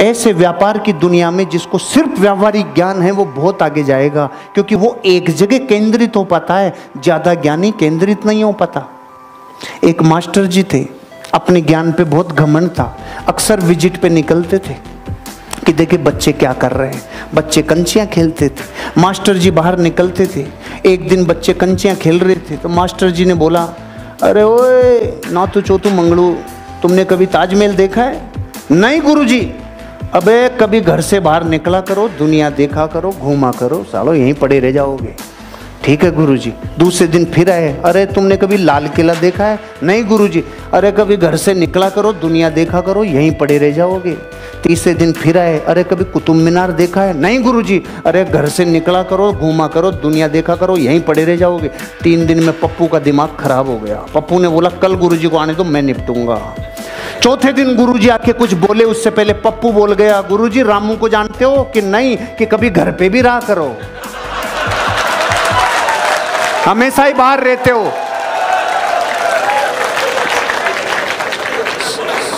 ऐसे व्यापार की दुनिया में जिसको सिर्फ़ व्यावहारिक ज्ञान है, वो बहुत आगे जाएगा, क्योंकि वो एक जगह केंद्रित हो पाता है, ज़्यादा ज्ञानी केंद्रित नहीं हो पाता। एक मास्टर जी थे, अपने ज्ञान पे बहुत घमंड था, अक्सर विज़िट पे निकलते थे, कि देखिए बच्चे क्या कर रहे हैं, बच्चे कंचियाँ खेलते थे। मास्टर जी बाहर निकलते थे, एक दिन बच्चे कंचियाँ खेल रहे थे तो मास्टर जी ने बोला, अरे ओए, ना तो चोतू मंगलू, तुमने कभी ताजमहल देखा है? नहीं गुरुजी अबे, कभी घर से बाहर निकला करो, दुनिया देखा करो, घूमा करो, सालो यहीं पड़े रह जाओगे। ठीक है गुरुजी? दूसरे दिन फिर आए। अरे, तुमने कभी लाल किला देखा है? नहीं गुरुजी। अरे, कभी घर से निकला करो, दुनिया देखा करो, यहीं पड़े रह जाओगे। तीसरे दिन फिर आए। अरे, कभी कुतुब मीनार देखा है? नहीं गुरुजी। अरे, घर से निकला करो, घूमा करो, दुनिया देखा करो, यहीं पड़े रह जाओगे। तीन दिन में पप्पू का दिमाग खराब हो गया। पप्पू ने बोला, कल गुरुजी को आने दो, मैं निपटूँगा। चौथे दिन गुरुजी आके कुछ बोले, उससे पहले पप्पू बोल गया, गुरुजी, रामू को जानते हो कि नहीं, कि कभी घर पे भी रहा करो? हमेशा ही बाहर रहते हो।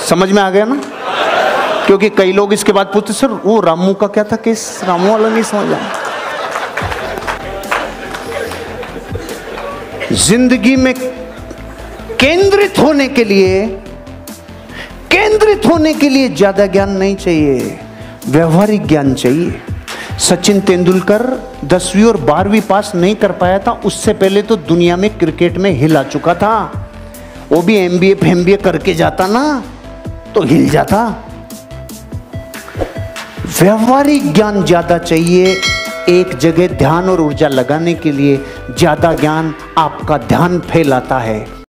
समझ में आ गया ना? क्योंकि कई लोग इसके बाद पूछते, सर, वो रामू का क्या था केस? रामू वाला नहीं समझ ज़िंदगी में केंद्रित होने के लिए केंद्रित होने के लिए ज़्यादा ज्ञान नहीं चाहिए। व्यवहारिक ज्ञान चाहिए। सचिन तेंदुलकर दसवीं और बारहवीं पास नहीं कर पाया था, उससे पहले तो दुनिया में क्रिकेट में हिला चुका था। वो भी एम बी ए करके जाता ना तो हिल जाता। व्यवहारिक ज्ञान ज़्यादा चाहिए, एक जगह ध्यान और ऊर्जा लगाने के लिए ज़्यादा ज्ञान आपका ध्यान फैलाता है।